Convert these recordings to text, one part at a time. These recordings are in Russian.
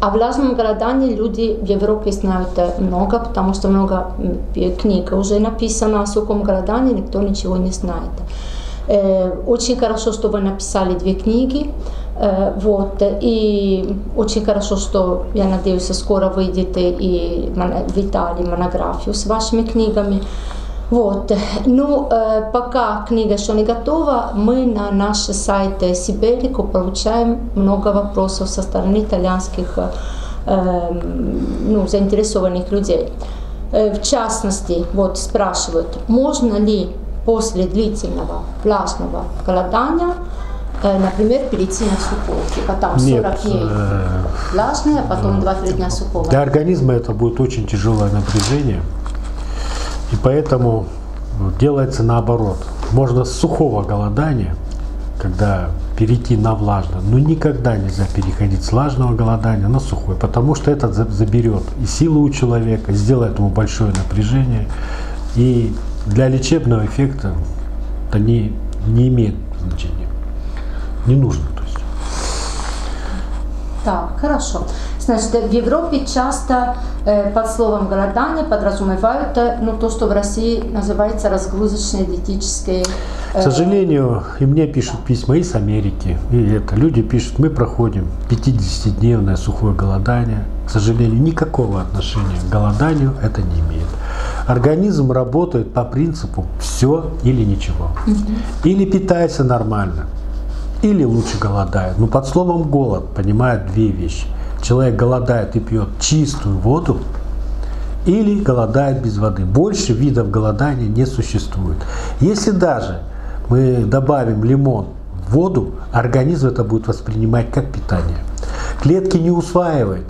О влажном голодании люди в Европе знают много, потому что много книг уже написано о сухом голодании, никто ничего не знает. Очень хорошо, что вы написали две книги. Вот. И очень хорошо, что, я надеюсь, скоро выйдет и в Италии монографию с вашими книгами. Вот. Ну, пока книга еще не готова, мы на наш сайт Сибелику получаем много вопросов со стороны итальянских ну, заинтересованных людей. В частности, вот спрашивают, можно ли после длительного влажного голодания например, перейти на сухое. Типа там 40 Нет, дней э, влажное, а потом 2-3 дня сухого. Для организма это будет очень тяжелое напряжение, и поэтому делается наоборот. Можно с сухого голодания, когда перейти на влажное, но никогда нельзя переходить с влажного голодания на сухое, потому что это за- заберет и силу у человека, сделает ему большое напряжение, и для лечебного эффекта это не, не имеет значения. Не нужно. То есть. Так, хорошо. Значит, в Европе часто э, под словом голодание подразумевают э, ну, то, что в России называется разгрузочные диетические К сожалению, и мне пишут письма и с Америки, и это. Люди пишут, мы проходим 50-дневное сухое голодание. К сожалению, никакого отношения к голоданию это не имеет. Организм работает по принципу все или ничего. Или питается нормально, или лучше голодает. Но под словом голод понимают две вещи. Человек голодает и пьет чистую воду, или голодает без воды. Больше видов голодания не существует. Если даже мы добавим лимон в воду, организм это будет воспринимать как питание. Клетки не усваивают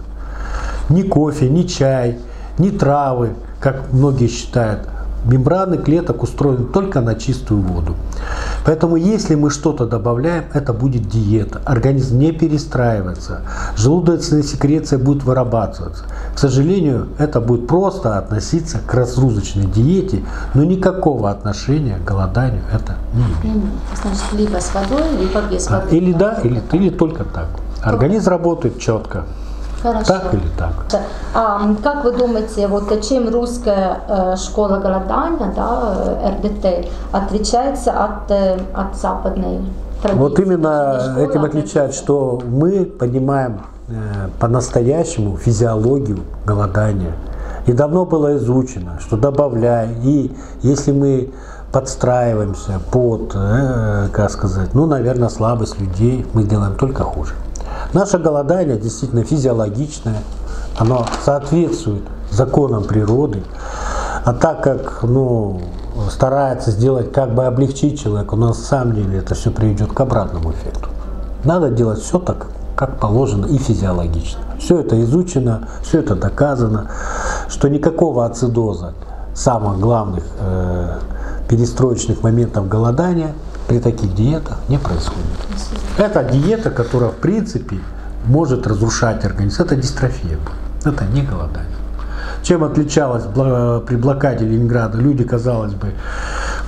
ни кофе, ни чай, ни травы, как многие считают. Мембраны клеток устроены только на чистую воду. Поэтому если мы что-то добавляем, это будет диета. Организм не перестраивается. Желудочная секреция будет вырабатываться. К сожалению, это будет просто относиться к разгрузочной диете, но никакого отношения к голоданию это не имеет. Значит, либо с водой, либо без воды. Или да, или, или только так. Организм работает четко. Хорошо. Так или так. А как вы думаете, вот чем русская э, школа голодания, да, э, РДТ, отличается от, э, от западной традиции? Вот именно школы, этим отличает, РДТ. что мы понимаем по-настоящему физиологию голодания. И давно было изучено, что добавляя, и если мы подстраиваемся под, как сказать, ну, наверное, слабость людей, мы делаем только хуже. Наше голодание действительно физиологичное, оно соответствует законам природы, а так как, ну, старается сделать, как бы облегчить человека, но на самом деле это все приведет к обратному эффекту. Надо делать все так, как положено и физиологично. Все это изучено, все это доказано, что никакого ацидоза, самых главных э, перестроечных моментов голодания при таких диетах не происходит. Это диета, которая в принципе может разрушать организм. Это дистрофия. Это не голодание. Чем отличалось при блокаде Ленинграда? Люди, казалось бы,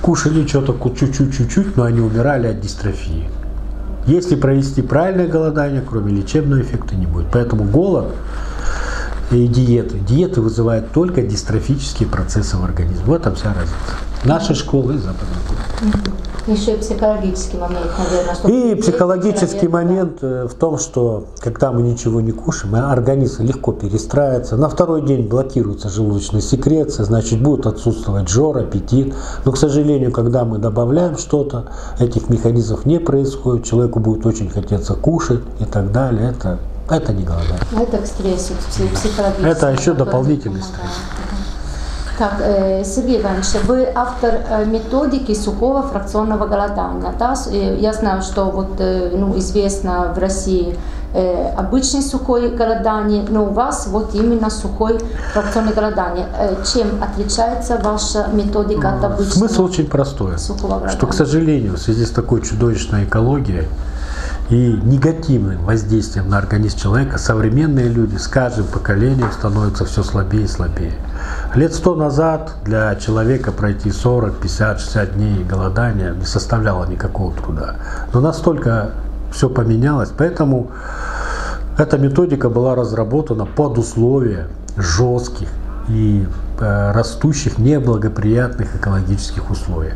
кушали что-то ку- чуть-чуть, чуть-чуть, но они умирали от дистрофии. Если провести правильное голодание, кроме лечебного эффекта не будет. Поэтому голод и диеты. Диеты вызывают только дистрофические процессы в организме. Вот там вся разница. Нашей школы и западной. Еще и психологический момент, наверное. И психологический момент э, в том, что когда мы ничего не кушаем, э, организм легко перестраивается. На второй день блокируется желудочная секреция, значит будет отсутствовать жор, аппетит. Но, к сожалению, когда мы добавляем что-то, этих механизмов не происходит, человеку будет очень хотеться кушать и так далее. Это, это не голодание. Это к стрессу, к пси- психологическому. Это еще дополнительный стресс. Так, э, Сергей Иванович, вы автор э, методики сухого фракционного голодания. Да? Э, Я знаю, что вот, ну, известно в России обычный сухой голодание, но у вас вот именно сухой фракционный голодание. Чем отличается ваша методика от обычного Смысл очень простой, что, к сожалению, в связи с такой чудовищной экологией и негативным воздействием на организм человека, современные люди с каждым поколением становятся все слабее и слабее. Лет сто назад для человека пройти 40, 50, 60 дней голодания не составляло никакого труда. Но настолько все поменялось, поэтому Эта методика была разработана под условия жестких и э, растущих неблагоприятных экологических условий.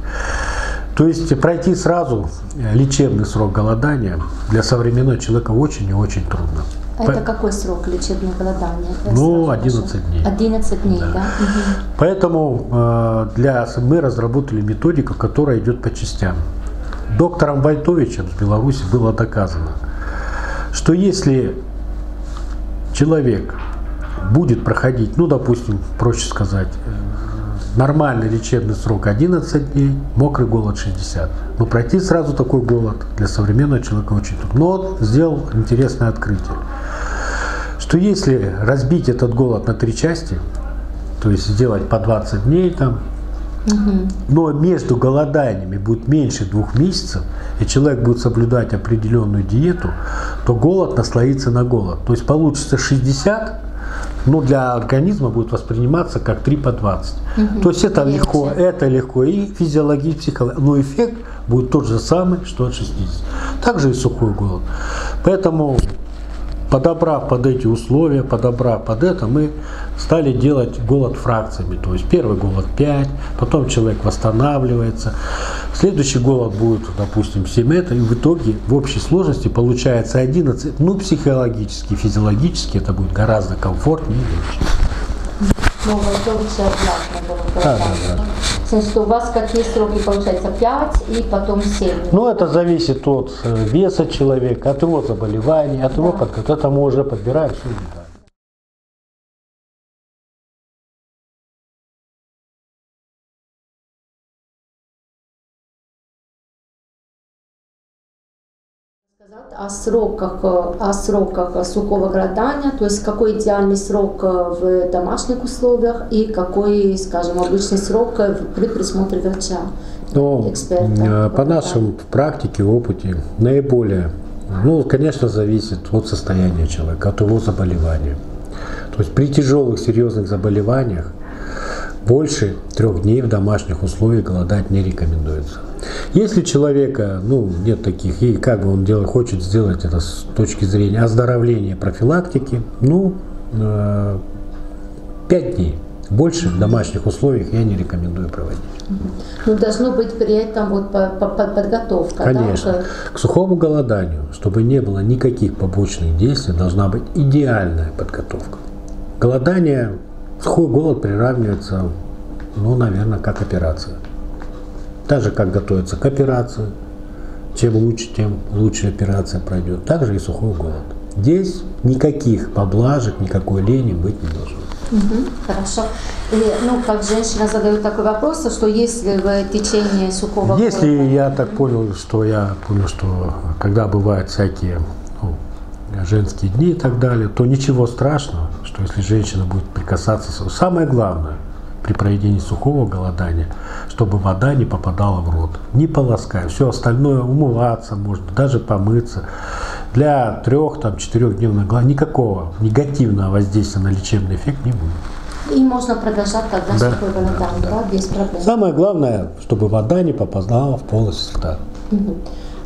То есть пройти сразу лечебный срок голодания для современного человека очень и очень трудно. Это какой срок лечебного голодания? Ну, 11 дней. 11 дней, да. да? Угу. Поэтому э, для, мы разработали методику, которая идет по частям. Доктором Войтовичем с Беларуси было доказано, что если человек будет проходить, ну, допустим, проще сказать, э, нормальный лечебный срок 11 дней, мокрый голод 60. Но пройти сразу такой голод для современного человека очень трудно. Но он сделал интересное открытие что если разбить этот голод на три части, то есть сделать по 20 дней там, угу. но между голоданиями будет меньше двух месяцев, и человек будет соблюдать определенную диету, то голод наслоится на голод. То есть получится 60, но для организма будет восприниматься как 3 по 20. Угу. То есть это Легче. легко, это легко и физиологически, психологически, но эффект будет тот же самый, что от 60. Также и сухой голод. Поэтому подобрав под эти условия, подобрав под это, мы стали делать голод фракциями. То есть первый голод 5, потом человек восстанавливается, следующий голод будет, допустим, 7 это, и в итоге в общей сложности получается 11. Ну, психологически, физиологически это будет гораздо комфортнее и легче. Ну, все было. Да, да, да. Значит, у вас какие сроки получается? 5 и потом 7? Ну, это зависит от э, веса человека, от его заболеваний, от его да. подготовки. Это мы уже подбираем все о сроках, о сроках сухого голодания, то есть какой идеальный срок в домашних условиях и какой, скажем, обычный срок при присмотре врача. Ну, эксперта, по нашим практике, опыте, наиболее, ну, конечно, зависит от состояния человека, от его заболевания. То есть при тяжелых, серьезных заболеваниях больше трех дней в домашних условиях голодать не рекомендуется. Если человека ну, нет таких, и как бы он делает, хочет сделать это с точки зрения оздоровления, профилактики, ну, э, 5 дней. Больше в домашних условиях я не рекомендую проводить. Ну, должно быть при этом вот подготовка. Конечно. Да, к сухому голоданию, чтобы не было никаких побочных действий, должна быть идеальная подготовка. Голодание, сухой голод приравнивается, ну, наверное, как операция. Так же, как готовится к операции. Чем лучше, тем лучше операция пройдет. Также и сухой голод. Здесь никаких поблажек, никакой лени быть не должно. Угу, хорошо. И, ну, как женщина задает такой вопрос, что если в течение сухого Если голода... я так понял, что я понял, что когда бывают всякие женские дни и так далее, то ничего страшного, что если женщина будет прикасаться... Самое главное, при проведении сухого голодания, чтобы вода не попадала в рот. Не полоскай. Все остальное умываться можно, даже помыться. Для трех, там, четырехдневных голодания никакого негативного воздействия на лечебный эффект не будет. И можно продолжать тогда да. сухое голодание, да. да, без проблем. Самое главное, чтобы вода не попадала в полость рта. Угу.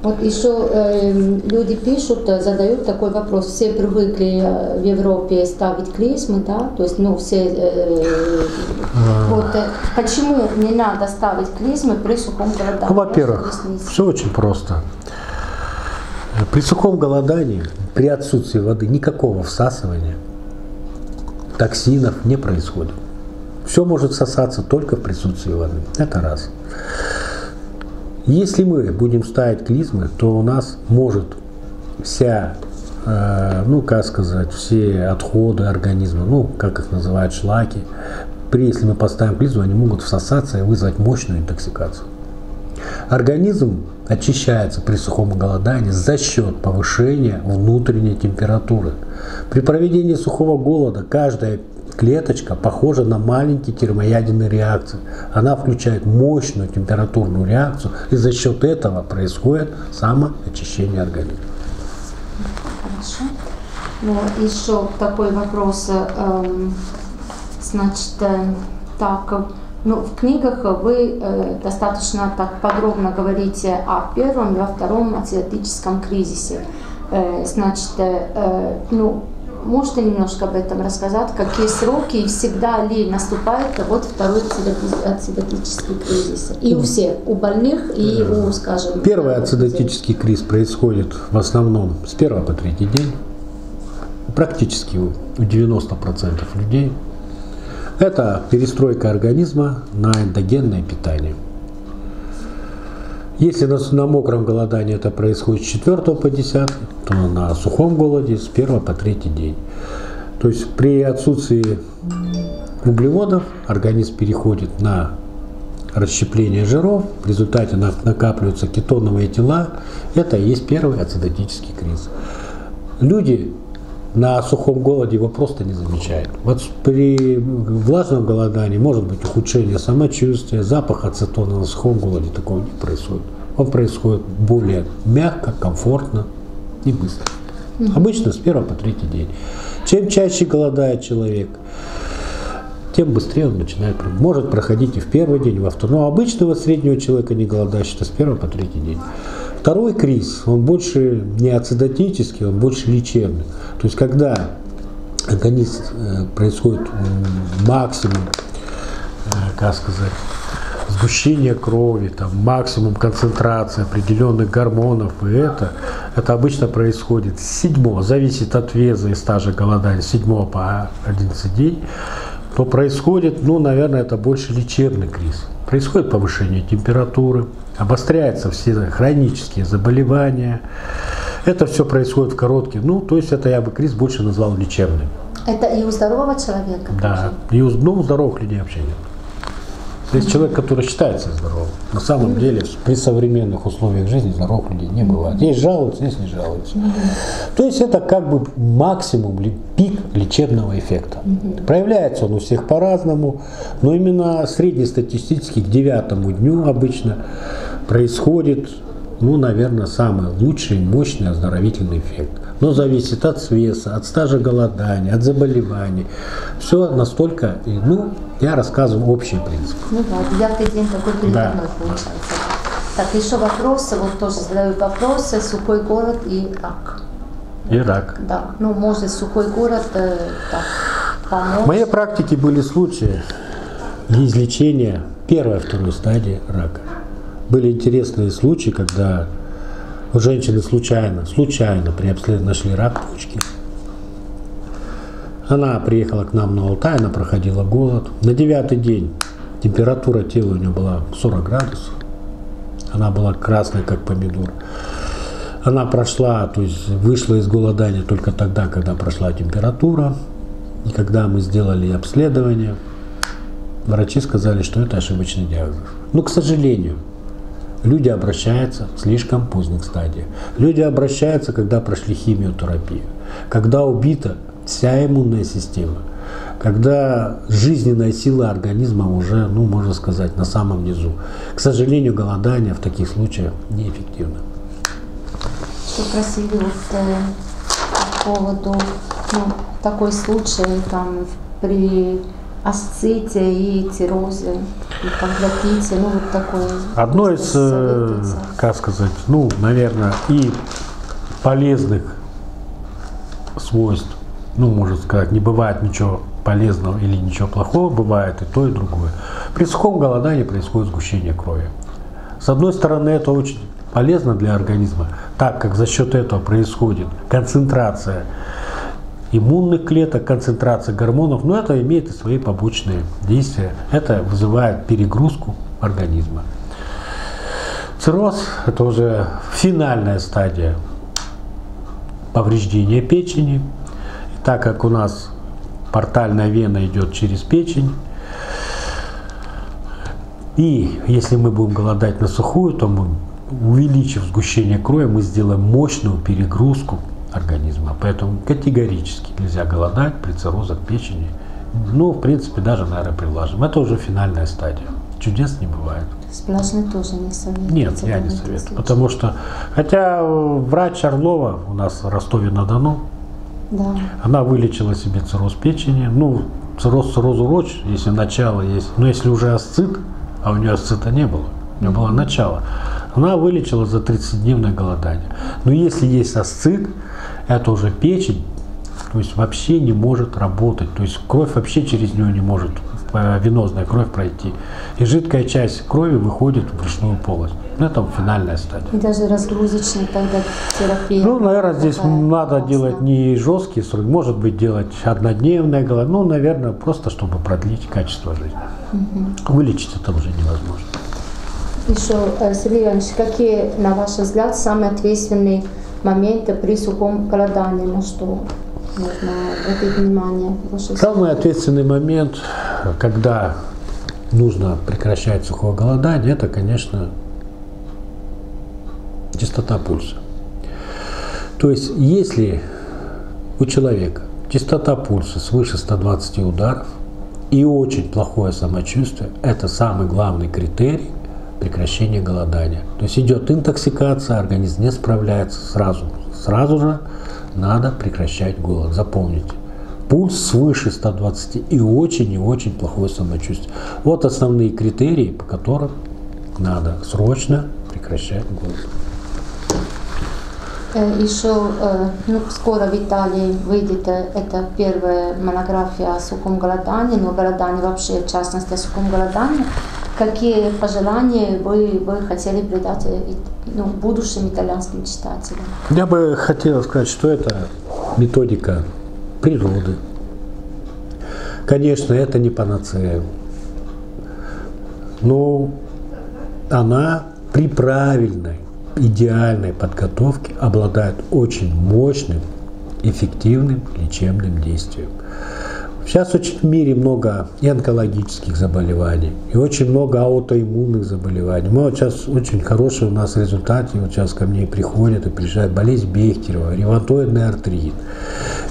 Вот еще э, люди пишут, э, задают такой вопрос. Все привыкли э, в Европе ставить клизмы, да, то есть, ну, все... Э, а. вот, э, почему не надо ставить клизмы при сухом голодании? Ну, во-первых, все очень просто. При сухом голодании, при отсутствии воды, никакого всасывания токсинов не происходит. Все может всосаться только в присутствии воды. Это раз. Если мы будем ставить клизмы, то у нас может вся, э, ну как сказать, все отходы организма, ну как их называют, шлаки, при, если мы поставим клизму, они могут всосаться и вызвать мощную интоксикацию. Организм очищается при сухом голодании за счет повышения внутренней температуры. При проведении сухого голода каждая клеточка похожа на маленький термоядерный реакцию. Она включает мощную температурную реакцию, и за счет этого происходит самоочищение организма. Хорошо. Ну, еще такой вопрос. Эм, значит, э, так, ну, в книгах вы э, достаточно так подробно говорите о первом и о втором азиатическом кризисе. Э, значит, ну, Можете немножко об этом рассказать? Какие сроки и всегда ли наступает вот второй ацидотический кризис? И у всех, у больных и у, скажем... Первый ацидотический кризис происходит в основном с первого по третий день. Практически у 90% людей. Это перестройка организма на эндогенное питание. Если на, на мокром голодании это происходит с 4 по 10, то на сухом голоде с 1 по 3 день. То есть при отсутствии углеводов организм переходит на расщепление жиров, в результате накапливаются кетоновые тела. Это и есть первый ацидотический кризис. Люди на сухом голоде его просто не замечают. Вот при влажном голодании может быть ухудшение самочувствия, запах ацетона на сухом голоде такого не происходит. Он происходит более мягко, комфортно и быстро. Обычно с первого по третий день. Чем чаще голодает человек, тем быстрее он начинает, может проходить и в первый день, и во второй. Но обычного среднего человека не голодающего с первого по третий день. Второй кризис, он больше не ацидотический, он больше лечебный. То есть когда организм э, происходит максимум, э, как сказать, сгущение крови, там, максимум концентрации определенных гормонов, и это, это обычно происходит с 7, зависит от веса и стажа голодания, с 7 по 11 дней, то происходит, ну, наверное, это больше лечебный криз. Происходит повышение температуры, обостряются все хронические заболевания. Это все происходит в короткие, ну, то есть это я бы криз больше назвал лечебным. Это и у здорового человека? Да, и у, ну, у здоровых людей вообще нет. Есть человек, который считается здоровым. На самом деле, при современных условиях жизни здоровых людей не бывает. Есть жалуются, есть не жалуются. То есть это как бы максимум, пик лечебного эффекта. Проявляется он у всех по-разному, но именно среднестатистически к девятому дню обычно происходит ну, наверное, самый лучший, мощный оздоровительный эффект. Но зависит от веса, от стажа голодания, от заболеваний. Все настолько, ну, я рассказываю общий принцип. Ну да, девятый день такой переходной да. получается. Так, еще вопросы, вот тоже задают вопросы, сухой город и рак. И рак. Да, ну, может, сухой город э, так, помочь. В моей практике были случаи излечения первой, второй стадии рака были интересные случаи, когда женщины случайно, случайно при обследовании нашли рак почки. Она приехала к нам на Алтай, она проходила голод. На девятый день температура тела у нее была 40 градусов. Она была красная, как помидор. Она прошла, то есть вышла из голодания только тогда, когда прошла температура. И когда мы сделали обследование, врачи сказали, что это ошибочный диагноз. Но, к сожалению, Люди обращаются в слишком поздних стадиях. Люди обращаются, когда прошли химиотерапию, когда убита вся иммунная система, когда жизненная сила организма уже, ну, можно сказать, на самом низу. К сожалению, голодание в таких случаях неэффективно. Что просили вот, э, по поводу, ну, такой случай там при асците и циррозе, и панкреатите, ну вот такое. Одно из, э, как сказать, ну, наверное, и полезных свойств, ну, можно сказать, не бывает ничего полезного или ничего плохого, бывает и то, и другое. При сухом голодании происходит сгущение крови. С одной стороны, это очень полезно для организма, так как за счет этого происходит концентрация иммунных клеток, концентрация гормонов, но это имеет и свои побочные действия. Это вызывает перегрузку организма. Цирроз – это уже финальная стадия повреждения печени. И так как у нас портальная вена идет через печень, и если мы будем голодать на сухую, то мы, увеличив сгущение крови, мы сделаем мощную перегрузку организма. Поэтому категорически нельзя голодать при циррозах печени. Ну, в принципе, даже, наверное, при влажном. Это уже финальная стадия. Чудес не бывает. Сплошный тоже не советую. Нет, я не советую. Потому что, хотя врач Орлова у нас в Ростове-на-Дону, да. она вылечила себе цирроз печени. Ну, цирроз циррозу рочь, если начало есть. Но если уже асцит, а у нее асцита не было, у меня было начало. Она вылечила за 30-дневное голодание. Но если есть асцит, это уже печень, то есть вообще не может работать. То есть кровь вообще через нее не может, венозная кровь пройти. И жидкая часть крови выходит в брюшную полость. Ну, это финальная стадия. И даже разгрузочная тогда терапия. Ну, наверное, здесь надо классная. делать не жесткие сроки, может быть, делать однодневное голодание. Ну, наверное, просто чтобы продлить качество жизни. Угу. Вылечить это уже невозможно. Еще, э, Сергей Иванович, какие, на ваш взгляд, самые ответственные моменты при сухом голодании? На что нужно обратить внимание? Самый ответственный момент, когда нужно прекращать сухое голодание, это, конечно, частота пульса. То есть, если у человека частота пульса свыше 120 ударов и очень плохое самочувствие, это самый главный критерий прекращения голодания. То есть идет интоксикация, организм не справляется сразу. Сразу же надо прекращать голод. Запомните. Пульс свыше 120 и очень и очень плохое самочувствие. Вот основные критерии, по которым надо срочно прекращать голод. Еще ну, скоро в Италии выйдет эта первая монография о сухом голодании, но голодании вообще, в частности, о сухом голодании. Какие пожелания вы, вы хотели передать ну, будущим итальянским читателям? Я бы хотел сказать, что это методика природы. Конечно, это не панацея, но она при правильной идеальной подготовки обладают очень мощным, эффективным лечебным действием. Сейчас очень в мире много и онкологических заболеваний, и очень много аутоиммунных заболеваний. Мы вот сейчас очень хороший у нас результат, и вот сейчас ко мне приходят и приезжают болезнь Бехтерева, ревматоидный артрит.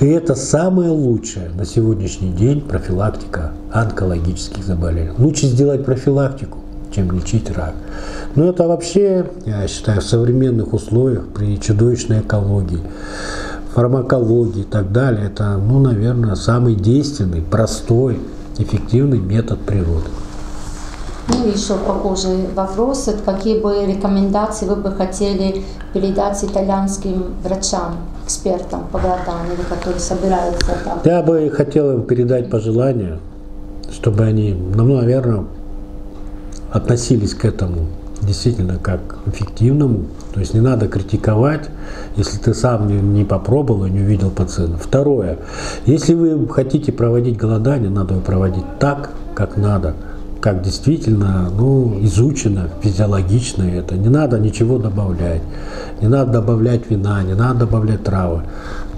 И это самое лучшее на сегодняшний день профилактика онкологических заболеваний. Лучше сделать профилактику, чем лечить рак. Но это вообще, я считаю, в современных условиях при чудовищной экологии, фармакологии и так далее, это, ну, наверное, самый действенный, простой, эффективный метод природы. Ну, еще похожий вопрос. Какие бы рекомендации вы бы хотели передать итальянским врачам, экспертам по голоданию, которые собираются там? Я бы хотел им передать пожелания, чтобы они, ну, наверное, относились к этому действительно как эффективному. То есть не надо критиковать, если ты сам не, не попробовал и не увидел пациента. Второе, если вы хотите проводить голодание, надо его проводить так, как надо, как действительно ну, изучено, физиологично это. Не надо ничего добавлять, не надо добавлять вина, не надо добавлять травы.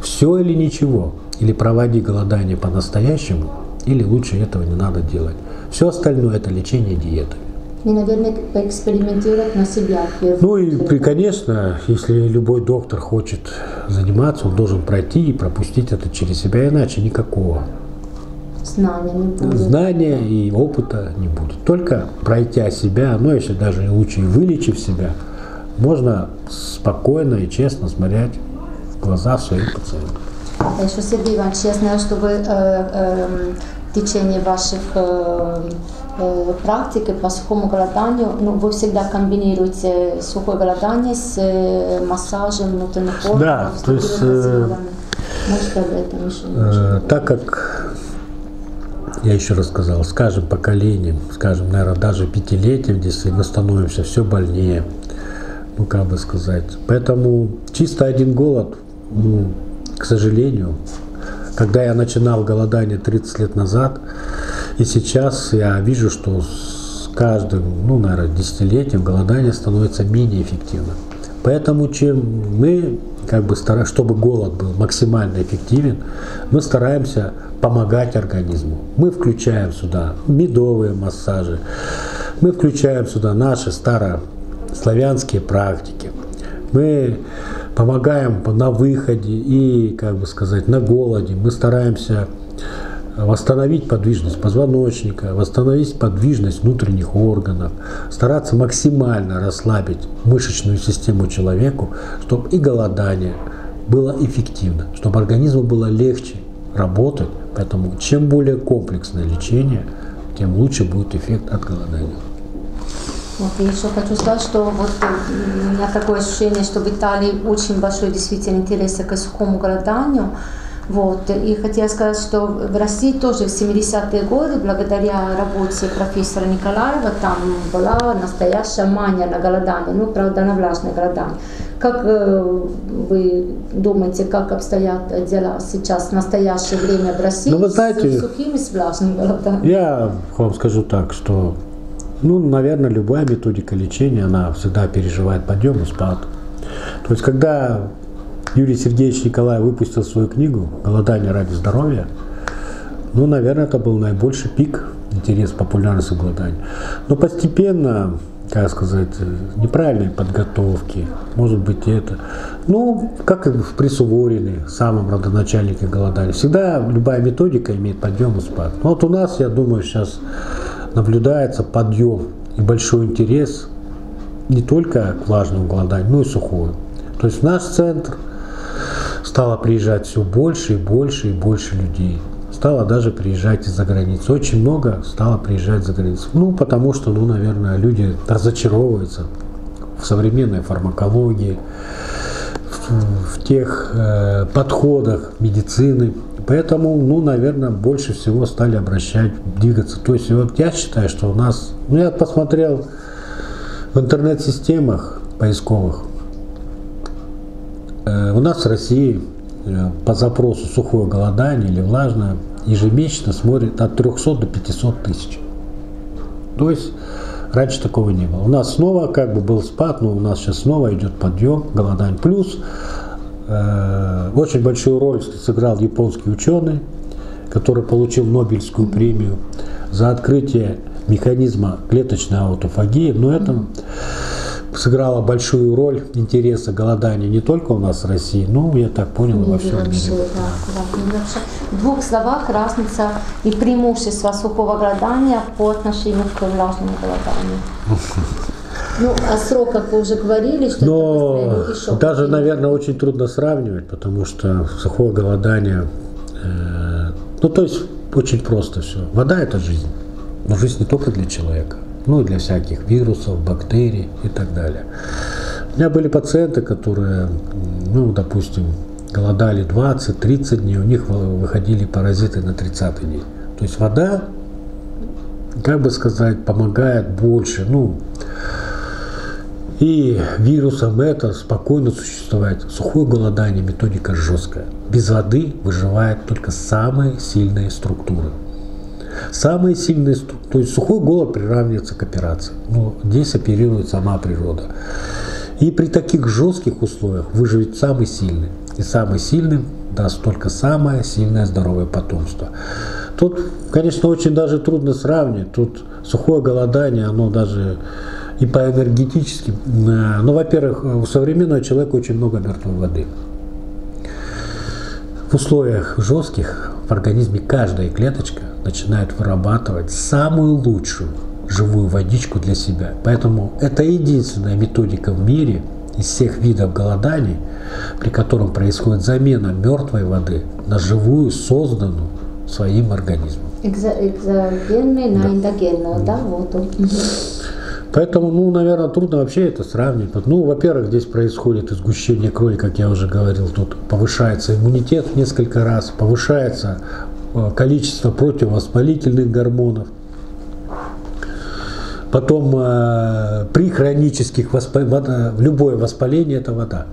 Все или ничего. Или проводи голодание по-настоящему, или лучше этого не надо делать. Все остальное это лечение диетами и, наверное, поэкспериментировать на себя. Ну и, при, конечно, если любой доктор хочет заниматься, он должен пройти и пропустить это через себя, иначе никакого знания не будет. Знания и опыта не будет. Только пройти себя, ну если даже лучше и вылечив себя, можно спокойно и честно смотреть в глаза своих пациентов. Еще, Сергей Иванович, я знаю, что вы э, э, в течение ваших э, Э, практикой по сухому голоданию, ну, вы всегда комбинируете сухое голодание с э, массажем внутренних органов. Да, то есть, э, Можете об этом еще э, Так как я еще раз сказал, с каждым поколением, скажем, наверное, даже пятилетием, если мы становимся все больнее, ну, как бы сказать. Поэтому чисто один голод, ну, к сожалению, когда я начинал голодание 30 лет назад, и сейчас я вижу, что с каждым, ну, наверное, десятилетием голодание становится менее эффективным. Поэтому чем мы, как бы, стараемся, чтобы голод был максимально эффективен, мы стараемся помогать организму. Мы включаем сюда медовые массажи, мы включаем сюда наши старославянские практики. Мы помогаем на выходе и, как бы сказать, на голоде. Мы стараемся восстановить подвижность позвоночника, восстановить подвижность внутренних органов, стараться максимально расслабить мышечную систему человеку, чтобы и голодание было эффективно, чтобы организму было легче работать. Поэтому чем более комплексное лечение, тем лучше будет эффект от голодания. Вот, и еще хочу сказать, что вот у меня такое ощущение, что в Италии очень большой действительно интерес к сухому голоданию. Вот. И хотела сказать, что в России тоже в 70-е годы, благодаря работе профессора Николаева, там была настоящая мания на голодание, ну, правда, на влажное голодание. Как э, вы думаете, как обстоят дела сейчас в настоящее время в России ну, вы знаете, с сухим и с влажным голоданием? Я вам скажу так, что, ну, наверное, любая методика лечения, она всегда переживает подъем и спад. То есть, когда Юрий Сергеевич Николаев выпустил свою книгу «Голодание ради здоровья», ну, наверное, это был наибольший пик интереса популярности голодания. Но постепенно, как сказать, неправильной подготовки, может быть, это. Ну, как и при Суворине, самом родоначальнике голодания. Всегда любая методика имеет подъем и спад. Но вот у нас, я думаю, сейчас наблюдается подъем и большой интерес не только к влажному голоданию, но и сухому. То есть наш центр – стало приезжать все больше и больше и больше людей. Стало даже приезжать из-за границы. Очень много стало приезжать за границу. Ну, потому что, ну, наверное, люди разочаровываются в современной фармакологии, в, в тех э, подходах медицины. Поэтому, ну, наверное, больше всего стали обращать, двигаться. То есть, вот я считаю, что у нас, ну, я посмотрел в интернет-системах поисковых, Э, у нас в России э, по запросу сухое голодание или влажное ежемесячно смотрит от 300 до 500 тысяч. То есть раньше такого не было. У нас снова как бы был спад, но у нас сейчас снова идет подъем, голодание. Плюс очень большую роль сыграл японский ученый, который получил Нобелевскую премию за открытие механизма клеточной аутофагии. Но это сыграла большую роль интереса голодания не только у нас в России, но, я так понял, во всем мире. Да, да, в двух словах разница и преимущество сухого голодания по отношению к влажному голоданию. Ну, о сроках вы уже говорили, что Но это даже, наверное, очень трудно сравнивать, потому что сухое голодание, э, ну, то есть очень просто все. Вода – это жизнь, но жизнь не только для человека ну и для всяких вирусов, бактерий и так далее. У меня были пациенты, которые, ну, допустим, голодали 20-30 дней, у них выходили паразиты на 30 день. То есть вода, как бы сказать, помогает больше, ну, и вирусам это спокойно существовать. Сухое голодание, методика жесткая. Без воды выживают только самые сильные структуры. Самые сильные, то есть сухой голод приравнивается к операции. Но здесь оперирует сама природа. И при таких жестких условиях выживет самый сильный. И самый сильный даст только самое сильное здоровое потомство. Тут, конечно, очень даже трудно сравнивать. Тут сухое голодание, оно даже и по энергетическим. Э, ну, во-первых, у современного человека очень много мертвой воды. В условиях жестких в организме каждая клеточка начинает вырабатывать самую лучшую живую водичку для себя. Поэтому это единственная методика в мире из всех видов голоданий, при котором происходит замена мертвой воды на живую, созданную своим организмом. Экзогенный на эндогенную, да, воду. Поэтому, ну, наверное, трудно вообще это сравнивать. Ну, во-первых, здесь происходит изгущение крови, как я уже говорил, тут повышается иммунитет несколько раз, повышается Э, количество противовоспалительных гормонов. Потом э, при хронических воспалениях, любое воспаление это вода.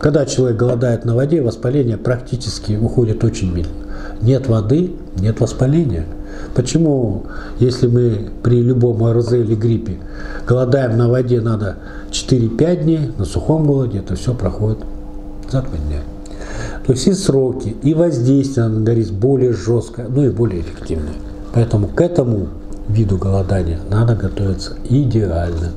Когда человек голодает на воде, воспаление практически уходит очень медленно. Нет воды, нет воспаления. Почему, если мы при любом ОРЗ или гриппе голодаем на воде, надо 4-5 дней, на сухом голоде это все проходит за 2 дня. То есть и сроки, и воздействие на организм более жесткое, ну и более эффективное. Поэтому к этому виду голодания надо готовиться идеально.